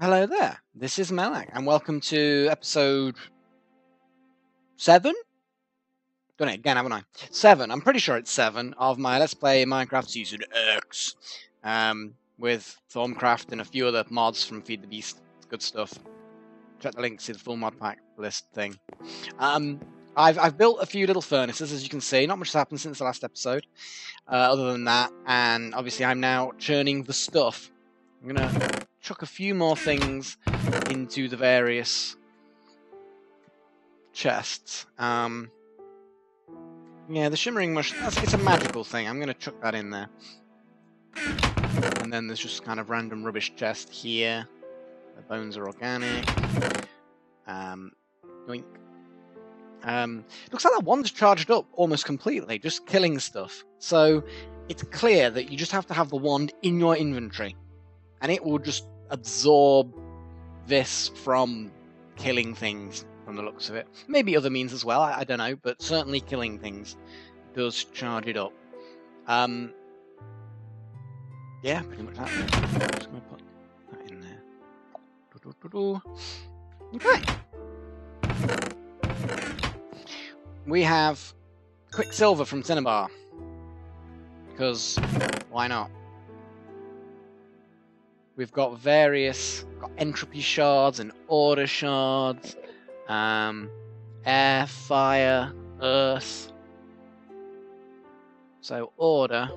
Hello there. This is Melek, and welcome to episode seven. Done it again, haven't I? Seven. I'm pretty sure it's seven of my Let's Play Minecraft Season X, um, with Thaumcraft and a few other mods from Feed the Beast. Good stuff. Check the links to the full mod pack list thing. Um, I've I've built a few little furnaces, as you can see. Not much has happened since the last episode, uh, other than that. And obviously, I'm now churning the stuff. I'm gonna chuck a few more things into the various chests. Um, yeah, the shimmering mush, it's a magical thing. I'm going to chuck that in there. And then there's just kind of random rubbish chest here. The bones are organic. Um. Um, looks like that one's charged up almost completely, just killing stuff. So it's clear that you just have to have the wand in your inventory. And it will just absorb this from killing things from the looks of it. Maybe other means as well, I, I don't know, but certainly killing things does charge it up. Um, yeah, pretty much that. I'm just going to put that in there. Okay. We have Quicksilver from Cinnabar. Because why not? We've got various got entropy shards and order shards, um, air, fire, earth. So order.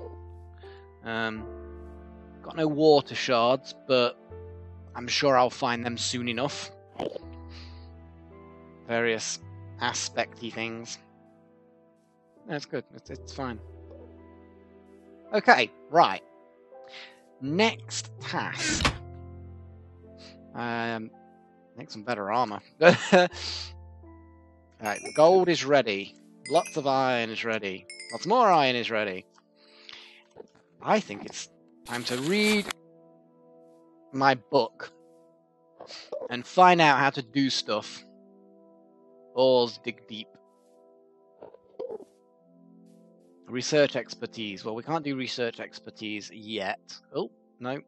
Um, got no water shards, but I'm sure I'll find them soon enough. Various aspecty things. That's good. It's, it's fine. Okay, right. Next task. Um, make some better armor. Alright, gold is ready. Lots of iron is ready. Lots more iron is ready. I think it's time to read my book and find out how to do stuff. Ores dig deep. Research expertise. Well, we can't do research expertise yet. Oh, no.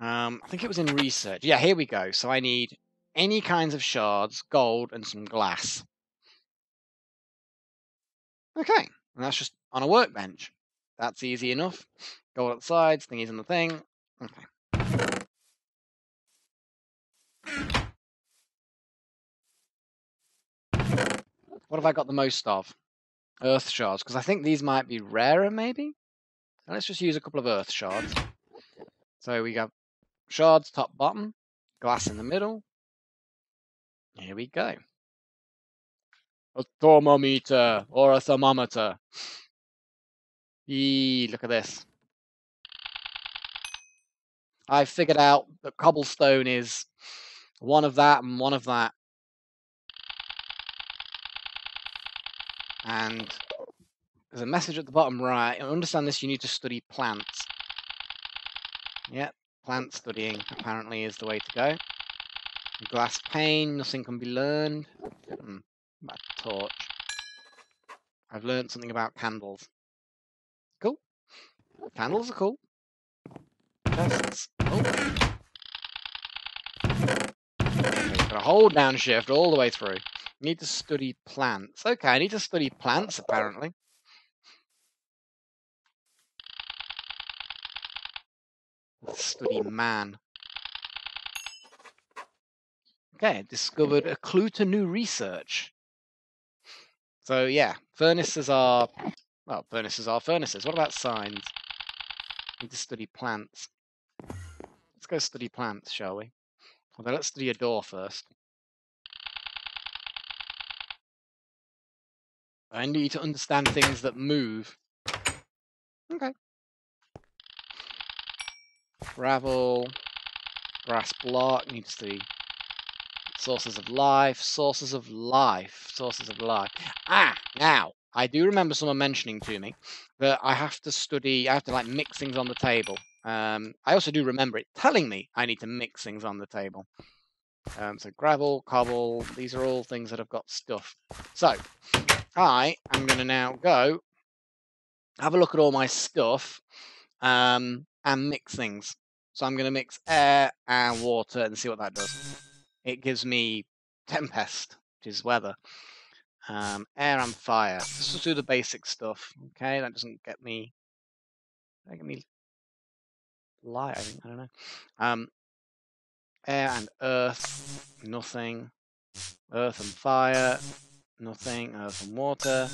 Um, I think it was in research. Yeah, here we go. So I need any kinds of shards, gold, and some glass. Okay, and that's just on a workbench. That's easy enough. Gold at the sides, thingies on the thing. Okay. What have I got the most of? Earth shards, because I think these might be rarer, maybe? Let's just use a couple of earth shards. So we got shards top bottom, glass in the middle. Here we go. A thaumometer or a thermometer. Eee, look at this. I figured out that cobblestone is one of that and one of that. And there's a message at the bottom right. To understand this, you need to study plants. Yep, plant studying apparently is the way to go. Glass pane, nothing can be learned. Hmm, about torch. I've learned something about candles. Cool. Candles are cool. Chests. Oh. Okay, got to hold down shift all the way through. Need to study plants. Okay, I need to study plants apparently. Study man. Okay, discovered a clue to new research. So yeah, furnaces are well, furnaces are furnaces. What about signs? Need to study plants. Let's go study plants, shall we? Although let's study a door first. I need to understand things that move. Okay. Gravel, grass block, need to study sources of life, sources of life, sources of life. Ah, now, I do remember someone mentioning to me that I have to study, I have to like mix things on the table. Um, I also do remember it telling me I need to mix things on the table. Um, so gravel, cobble, these are all things that have got stuff. So, I am going to now go have a look at all my stuff um, and mix things. So I'm going to mix air and water and see what that does. It gives me tempest, which is weather. Um, air and fire. Let's just do the basic stuff. Okay, that doesn't get me. That get me light. I think I don't know. Um, air and earth, nothing. Earth and fire, nothing. Earth and water,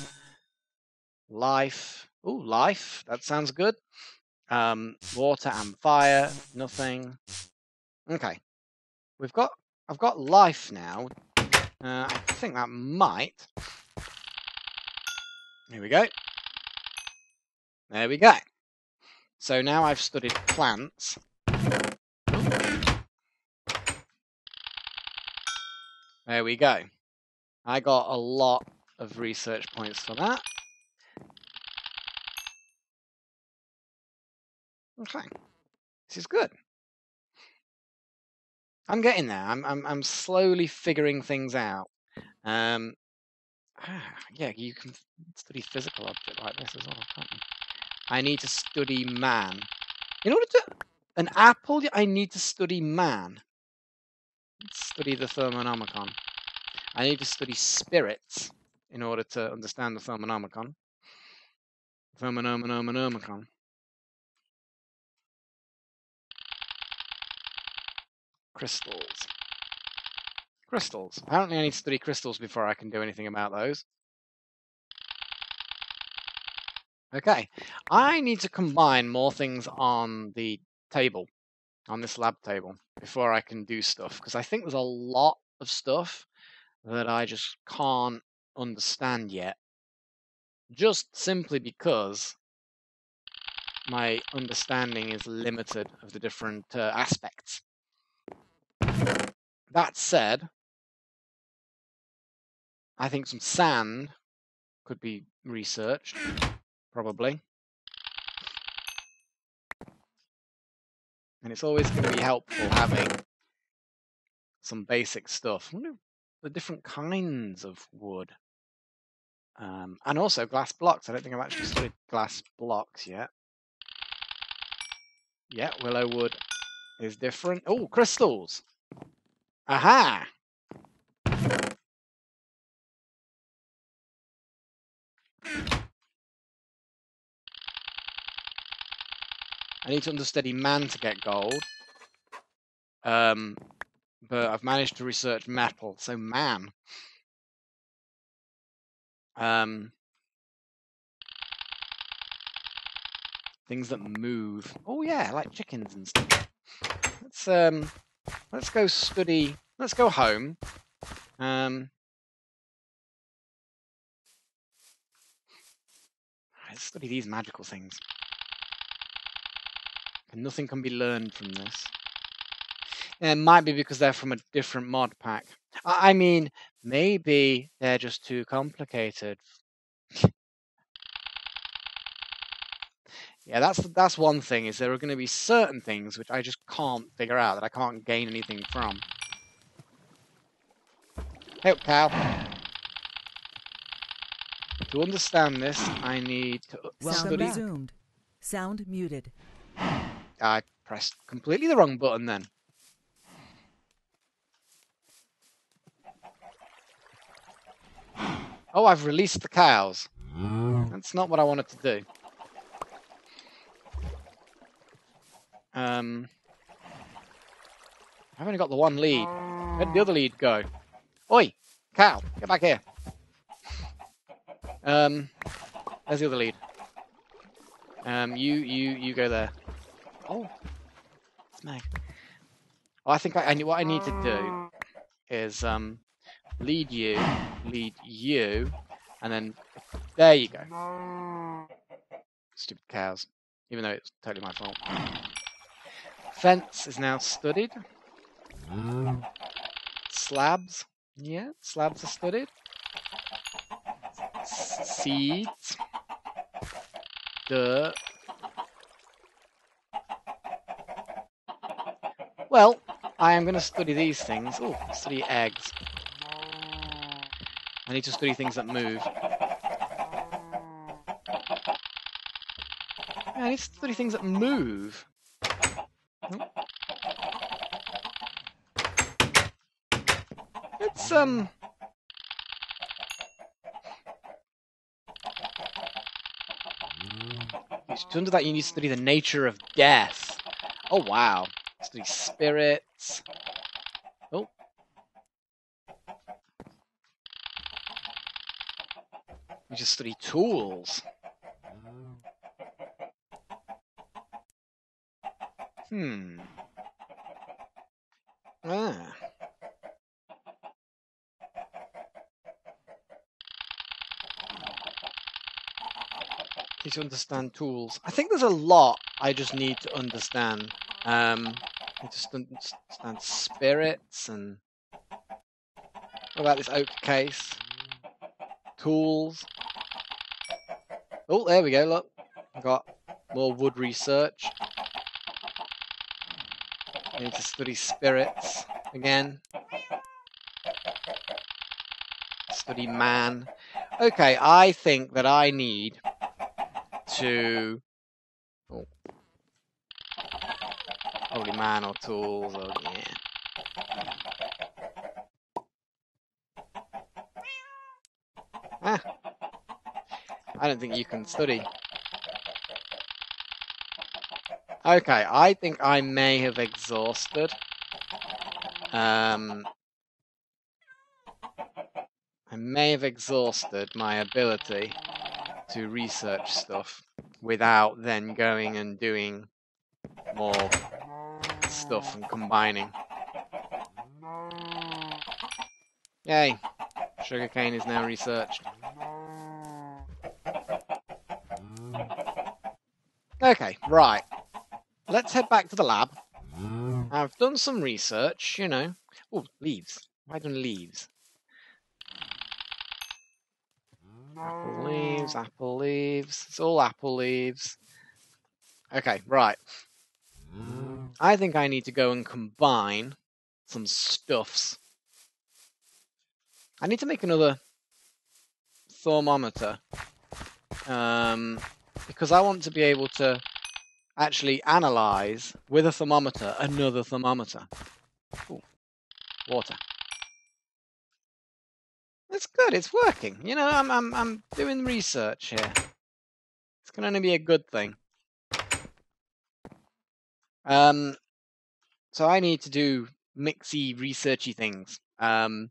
life. Ooh, life. That sounds good. Um, water and fire, nothing. Okay, we've got. I've got life now. Uh, I think that might. Here we go. There we go. So now I've studied plants. There we go. I got a lot of research points for that. Okay. This is good. I'm getting there. I'm I'm I'm slowly figuring things out. Um, ah, yeah, you can study physical object like this as well, can't you? I need to study man. In order to an apple, I need to study man. Let's study the Thaumonomicon. I need to study spirits in order to understand the Thaumonomicon. Thaumonomicon. Crystals. Crystals. Apparently I need to study crystals before I can do anything about those. Okay, I need to combine more things on the table, on this lab table, before I can do stuff, because I think there's a lot of stuff that I just can't understand yet, just simply because my understanding is limited of the different uh, aspects. That said, I think some sand could be researched, probably. And it's always going to be helpful having some basic stuff. The different kinds of wood. Um, and also glass blocks. I don't think I've actually studied glass blocks yet. Yeah, willow wood is different. Oh, crystals. Aha! I need to understudy man to get gold. Um, but I've managed to research metal, so man. Um, things that move. Oh yeah, like chickens and stuff. Let's um, let's go study. Let's go home. Um, let's study these magical things. And nothing can be learned from this. It might be because they're from a different mod pack. I mean, maybe they're just too complicated. yeah, that's that's one thing. Is there are going to be certain things which I just can't figure out that I can't gain anything from. Hey, cow. To understand this, I need to uh, Welcome study. Resumed. Sound muted. I pressed completely the wrong button then. Oh, I've released the cows. That's not what I wanted to do. Um, I've only got the one lead. Where'd the other lead go? Oi, cow, get back here. Um, there's the other lead. Um, you, you, you go there. Oh, snag. Oh, I think I, I what I need to do is um, lead you, lead you, and then there you go. Stupid cows. Even though it's totally my fault. Fence is now studied. Slabs. Yeah, slabs are studied. Seeds. Dirt. Well, I am going to study these things. Oh, study eggs. I need to study things that move. I need to study things that move. It's um. To under that, you need to study the nature of death. Oh wow! Study spirits. Study tools. Hmm. Ah. Need to understand tools. I think there's a lot I just need to understand. Um, I just understand spirits and what about this oak case? Tools. Oh, there we go. Look, got more wood research. I need to study spirits again. Study man. Okay, I think that I need to oh, holy man or tools or yeah. Ah. I don't think you can study. Okay, I think I may have exhausted. Um, I may have exhausted my ability to research stuff without then going and doing more stuff and combining. Yay! Sugarcane is now researched. Okay, right. Let's head back to the lab. I've done some research, you know. Oh, leaves. Why don't leaves? Apple leaves, apple leaves. It's all apple leaves. Okay, right. I think I need to go and combine some stuffs. I need to make another thaumometer. Um, because I want to be able to actually analyze with a thaumometer another thaumometer. Ooh, water. It's good. It's working. You know, I'm I'm I'm doing research here. It's going to be a good thing. Um, so I need to do mixy, researchy things. Um,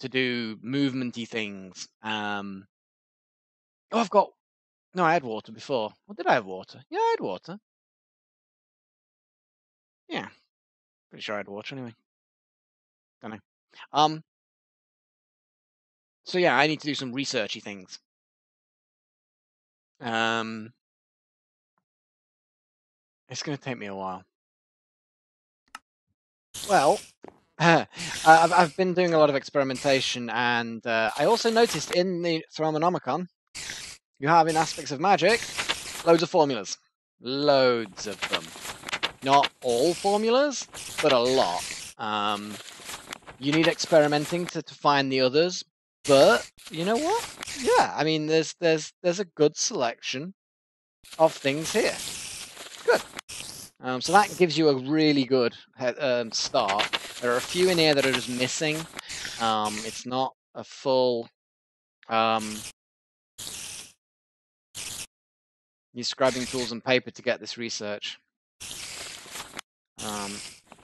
to do movementy things. Um, oh, I've got. No, I had water before. What did I have water? Yeah, I had water. Yeah, pretty sure I had water anyway. Don't know. Um, so yeah, I need to do some researchy things. Um, it's going to take me a while. Well, I've, I've been doing a lot of experimentation, and uh, I also noticed in the Thaumonomicon, you have in aspects of magic, loads of formulas. Loads of them. Not all formulas, but a lot. Um, you need experimenting to, to find the others, but you know what? Yeah, I mean, there's there's there's a good selection of things here. Good. Um, so that gives you a really good um, start. There are a few in here that are just missing. Um, it's not a full. Use scribing tools and paper to get this research. Um,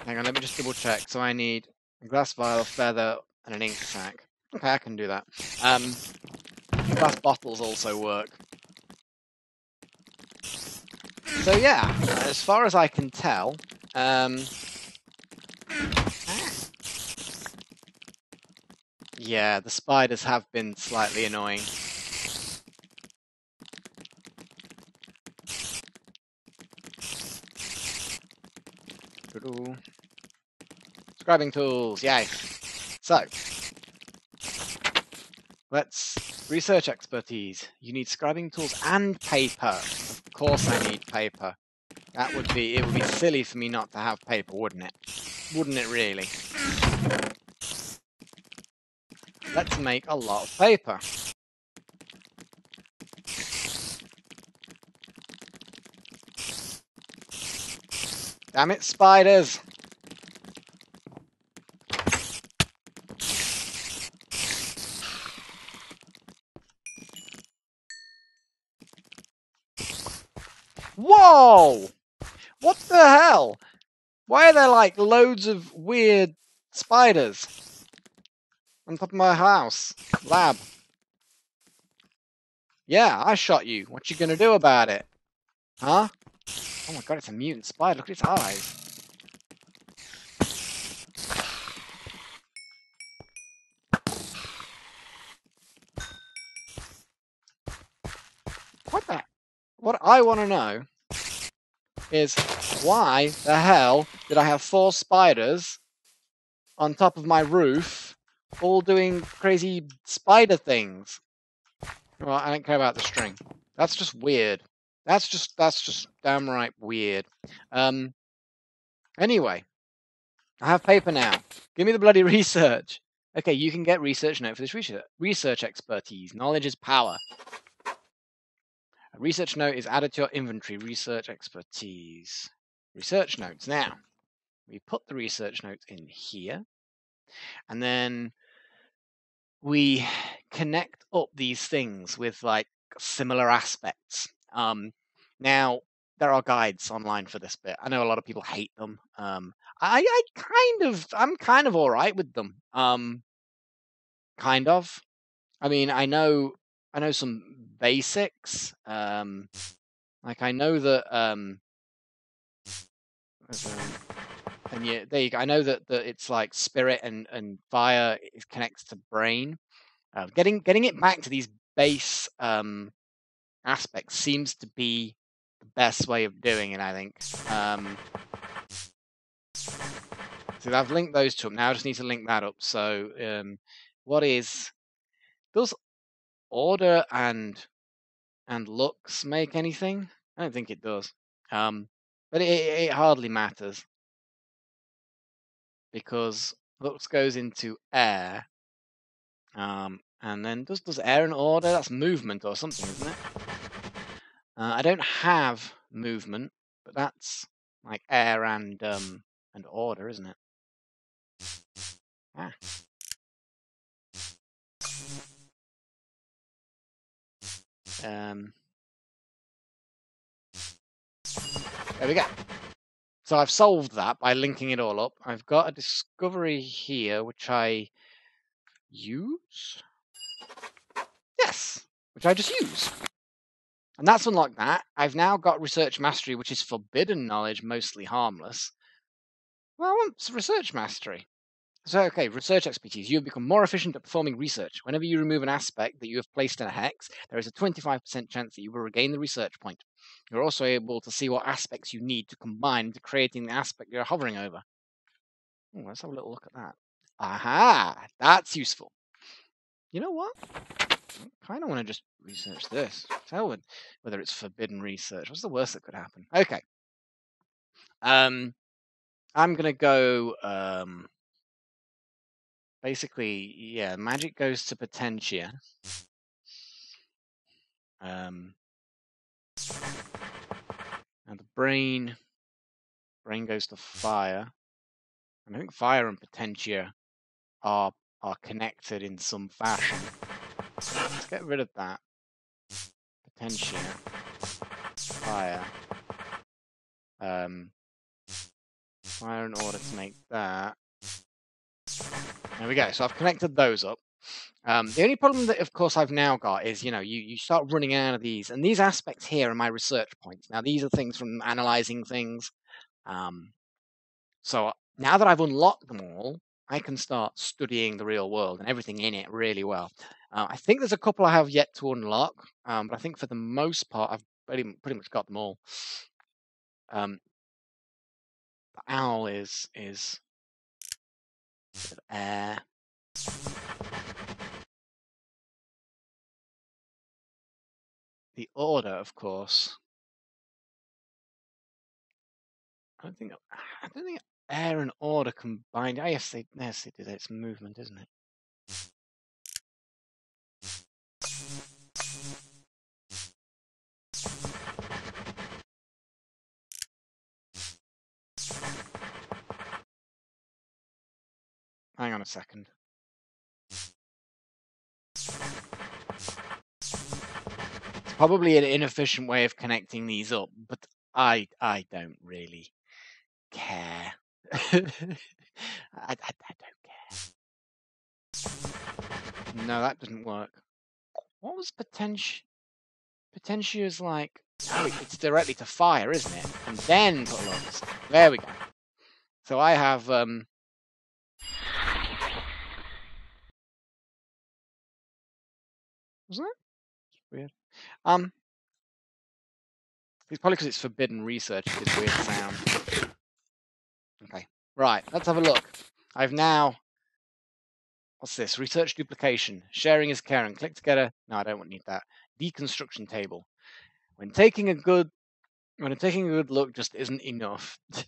hang on, let me just double check. So I need a glass vial, a feather, and an ink sac. Okay, I can do that. Um, glass bottles also work. So yeah, as far as I can tell, um, yeah, the spiders have been slightly annoying. Scribing tools, yay. So, Let's research expertise. You need scribing tools and paper. Of course I need paper. That would be, it would be silly for me not to have paper, wouldn't it? Wouldn't it really? Let's make a lot of paper. Damn it, spiders! Whoa! What the hell? Why are there like loads of weird spiders on top of my house? Lab. Yeah, I shot you. What you gonna do about it? Huh? Oh my god, it's a mutant spider. Look at its eyes. What the? What I want to know is why the hell did I have four spiders on top of my roof all doing crazy spider things? Well, I don't care about the string. That's just weird. That's just that's just downright weird. Um. Anyway, I have paper now. Give me the bloody research. Okay, you can get research note for this research. Research expertise. Knowledge is power. A research note is added to your inventory. Research expertise. Research notes. Now, we put the research notes in here, and then we connect up these things with like similar aspects. Um, now, there are guides online for this bit. I know a lot of people hate them. Um, I, I kind of, I'm kind of all right with them. Um, kind of. I mean, I know, I know some basics. Um, like I know that, um, and yeah, there you go. I know that, that it's like spirit and and fire it connects to brain. Uh, getting getting it back to these base um, aspects seems to be the best way of doing it. I think. Um, so I've linked those to them. Now I just need to link that up. So um, what is does order and and looks make anything? I don't think it does. Um, but it, it hardly matters because looks goes into air. Um, and then does does air and order? That's movement or something, isn't it? Uh, I don't have movement, but that's like air and um and order, isn't it? Ah. Um. There we go. So I've solved that by linking it all up. I've got a discovery here, which I use. Yes, which I just use. And that's unlocked that. I've now got research mastery, which is forbidden knowledge, mostly harmless. Well, I want research mastery. So, okay, research expertise. You have become more efficient at performing research. Whenever you remove an aspect that you have placed in a hex, there is a 25% chance that you will regain the research point. You're also able to see what aspects you need to combine to creating the aspect you're hovering over. Ooh, let's have a little look at that. Aha! That's useful. You know what? I kind of want to just research this. Tell whether it's forbidden research. What's the worst that could happen? Okay. Um, I'm gonna go. Um, basically, yeah, magic goes to Potentia. Um, and the brain, brain goes to fire. And I think fire and Potentia are are connected in some fashion. Get rid of that. Potentia, fire. Um, fire in order to make that. There we go. So I've connected those up. Um, the only problem that, of course, I've now got is, you know, you, you start running out of these, and these aspects here are my research points. Now, these are things from analyzing things. Um, so now that I've unlocked them all, I can start studying the real world and everything in it really well. Uh, I think there's a couple I have yet to unlock, um, but I think for the most part, I've pretty, pretty much got them all. Um, the owl is is air. The order, of course. I don't think I don't think air and order combined. I guess yes, they yes they do that. It's movement, isn't it? Hang on a second. It's probably an inefficient way of connecting these up, but I I don't really care. I, I, I don't care. No, that doesn't work. What was potential? Potential is like oh, it's directly to fire, isn't it? And then put logs. There we go. So I have um Was that? Weird. Um it's probably because it's forbidden research, this weird sound. Right, let's have a look. I've now what's this? Research duplication. Sharing is caring. Click together. No, I don't need that. Deconstruction table. When taking a good when taking a good look just isn't enough.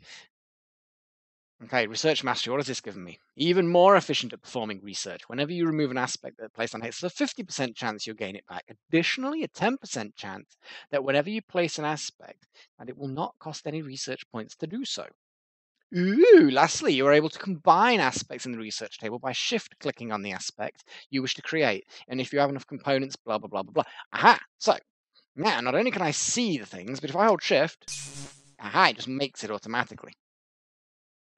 Okay, research mastery. What has this given me? Even more efficient at performing research. Whenever you remove an aspect that placed on hits, there's a 50% chance you'll gain it back. Additionally, a 10% chance that whenever you place an aspect, and it will not cost any research points to do so. Ooh, lastly, you are able to combine aspects in the research table by shift clicking on the aspect you wish to create. And if you have enough components, blah, blah, blah, blah, blah. Aha! So, now, not only can I see the things, but if I hold shift, aha, it just makes it automatically.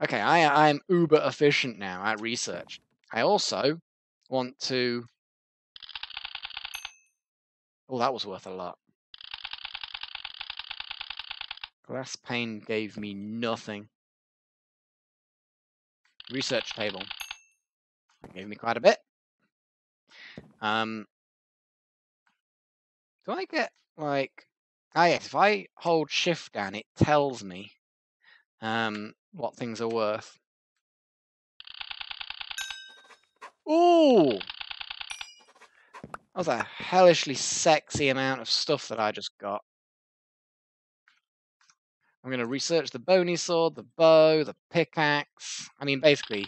Okay, I, I'm uber efficient now at research. I also want to... Oh, that was worth a lot. Glass pane gave me nothing. Research table. That gave me quite a bit. Um, do I get, like... Ah, yes, if I hold shift down, it tells me um, what things are worth. Ooh! That was a hellishly sexy amount of stuff that I just got. I'm going to research the bony sword, the bow, the pickaxe. I mean, basically,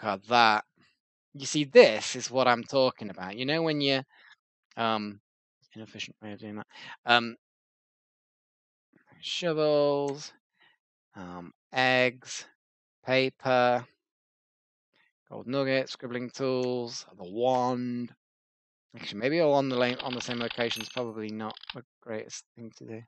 God, that. You see, this is what I'm talking about. You know when you, um, inefficient way of doing that. Um, shovels, um, eggs, paper, gold nugget, scribbling tools, the wand. Actually, maybe all on the on the same location is probably not the greatest thing to do.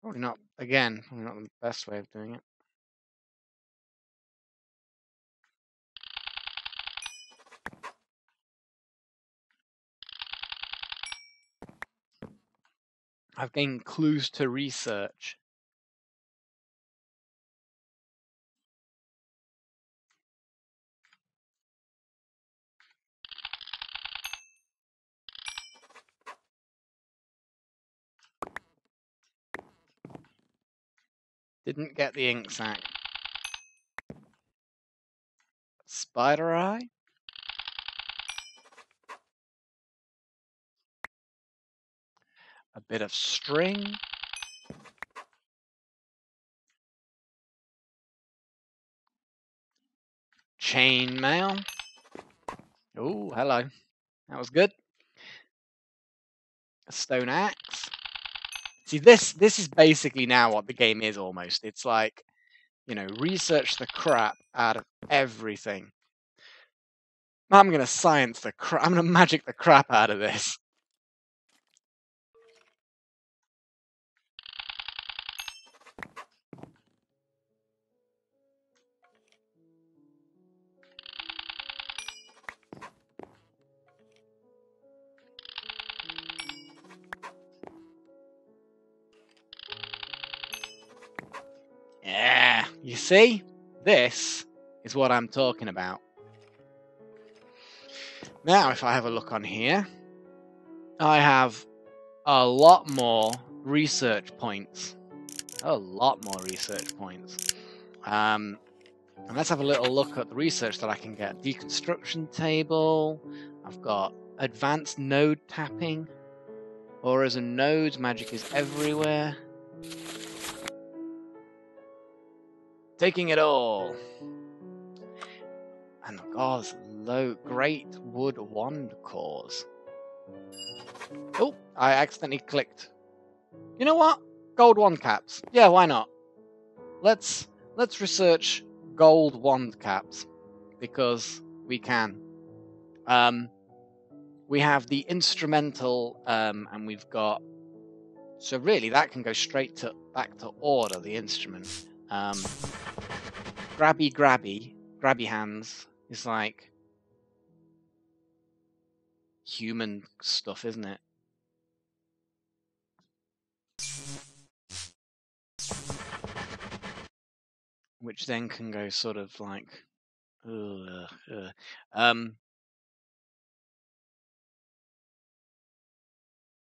Probably not, again, probably not the best way of doing it. I've gained clues to research. Didn't get the ink sac. Spider eye? A bit of string. Chain mail. Oh, hello. That was good. A stone axe. See, this this is basically now what the game is almost. It's like, you know, research the crap out of everything. I'm gonna science the crap. I'm gonna magic the crap out of this. You see? This is what I'm talking about. Now, if I have a look on here, I have a lot more research points. A lot more research points. Um, and let's have a little look at the research that I can get. Deconstruction table. I've got advanced node tapping. Auras and nodes, magic is everywhere. Taking it all. And there's low, great wood wand cores. Oh, I accidentally clicked. You know what? Gold wand caps. Yeah, why not? Let's let's research gold wand caps because we can. Um, we have the instrumental, um, and we've got. So really, that can go straight to back to order. The instrument, um, grabby, grabby, grabby hands is like human stuff, isn't it? Which then can go sort of like, ugh, ugh. um,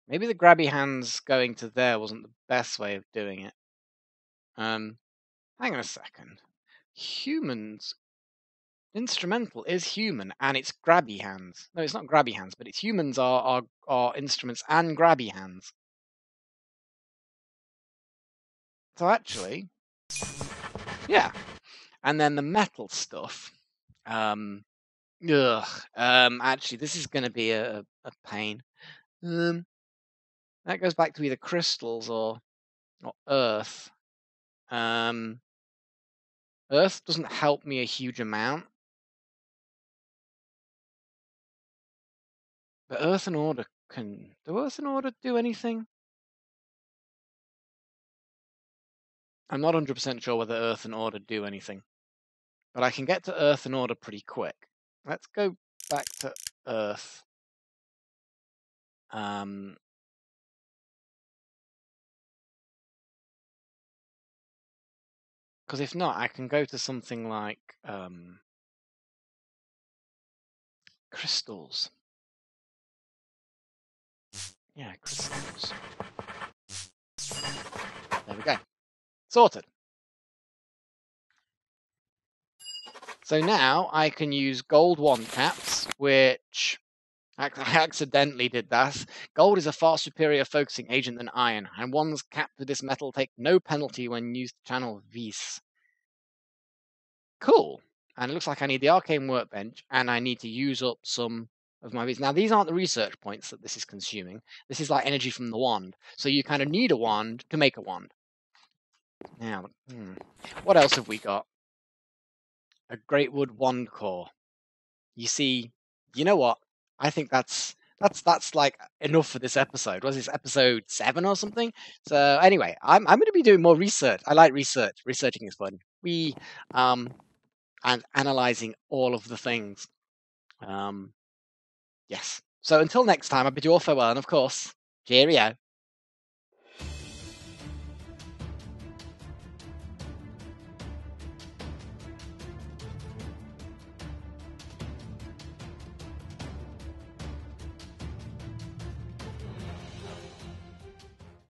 maybe the grabby hands going to there wasn't the best way of doing it. Um, hang on a second. Humans Instrumental is human and it's grabby hands. No, it's not grabby hands, but it's humans are are, are instruments and grabby hands. So actually, yeah. And then the metal stuff. Um, ugh. Um, actually, this is going to be a, a pain. Um, that goes back to either crystals or or earth. Um, earth doesn't help me a huge amount. But Earth and Order can. Do Earth and Order do anything? I'm not 100% sure whether Earth and Order do anything. But I can get to Earth and Order pretty quick. Let's go back to Earth. Um, Because if not, I can go to something like um, crystals. Yeah, crystals. There we go. Sorted. So now I can use gold wand caps, which I accidentally did that. Gold is a far superior focusing agent than iron, and ones capped with this metal take no penalty when used to channel Vis. Cool. And it looks like I need the arcane workbench, and I need to use up some of my beats. Now, these aren't the research points that this is consuming. This is like energy from the wand. So you kind of need a wand to make a wand. Now, hmm, what else have we got? A Greatwood wand core. You see, you know what? I think that's that's that's like enough for this episode. Was this episode seven or something? So anyway, I'm I'm going to be doing more research. I like research. Researching is fun. We um and analyzing all of the things. Um, Yes. So until next time, I bid you all farewell, and of course, cheerio.